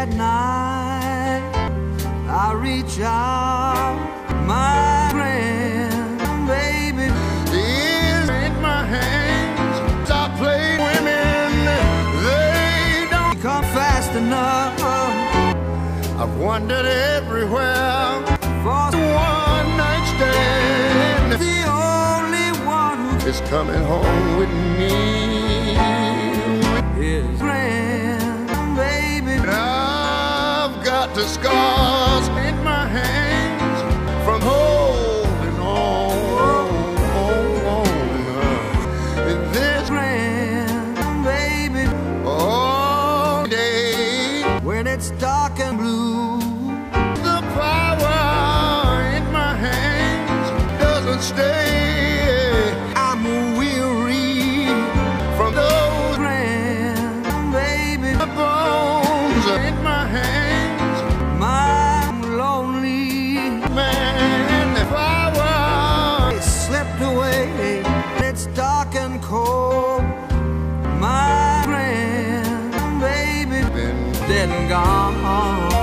at night, I reach out, my grand baby is in my hands. I play women, they don't. come fast enough I've wandered everywhere. for One night stand the only one who is coming home with me. Got the scars in my hands from holding on. And this Grand baby, all day. when it's dark and blue, dead and gone.